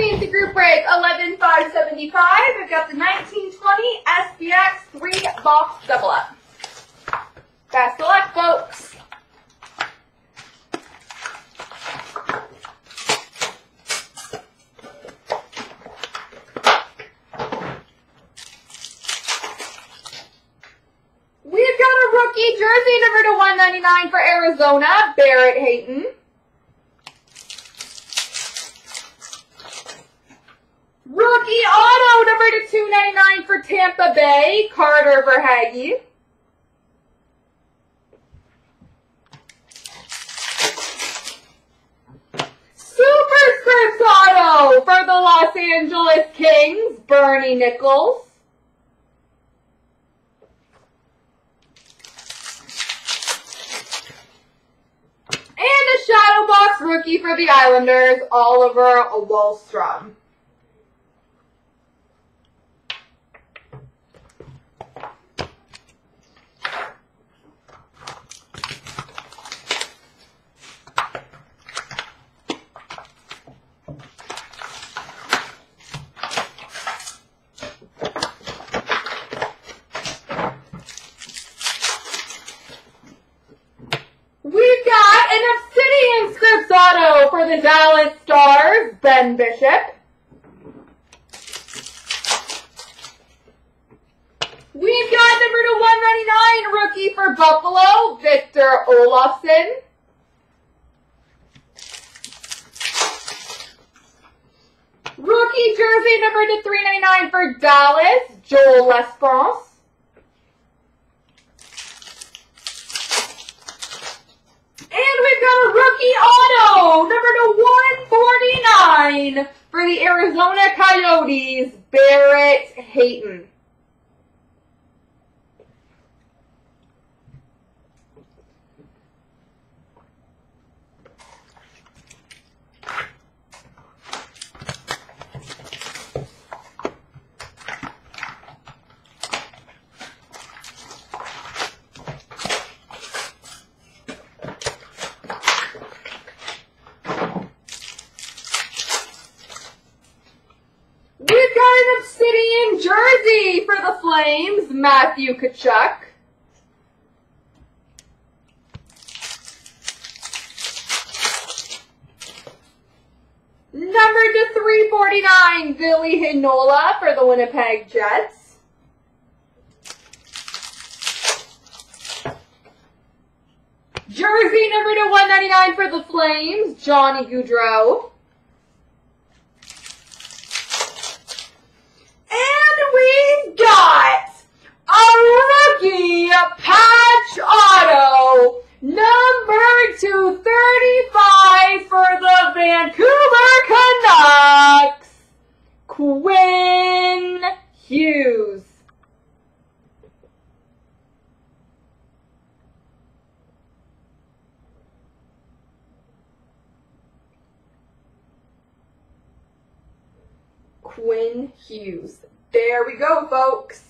fancy group break 11575. We've got the 1920 SPX 3 box double up. Best of luck, folks. We've got a rookie jersey number to 199 for Arizona, Barrett Hayton. Rookie auto number to 299 for Tampa Bay, Carter Verhaeghe. Superscript auto for the Los Angeles Kings, Bernie Nicholls. And a shadow box rookie for the Islanders, Oliver Wahlstrom. We've got an Obsidian Scripts auto for the Dallas Stars, Ben Bishop. We've got number to 199 rookie for Buffalo, Victor Olofsson. Rookie jersey number to 399 for Dallas, Joel L'Esperance. And we've got a rookie number to 149 for the Arizona Coyotes, Barrett Hayton. We've got an Obsidian jersey for the Flames, Matthew Tkachuk. Number to 349, Billy Hinola for the Winnipeg Jets. Jersey number to 199 for the Flames, Johnny Gaudreau. We've got a rookie patch auto number 235 for the Vancouver Canucks, Quinn Hughes. Quinn Hughes. There we go, folks.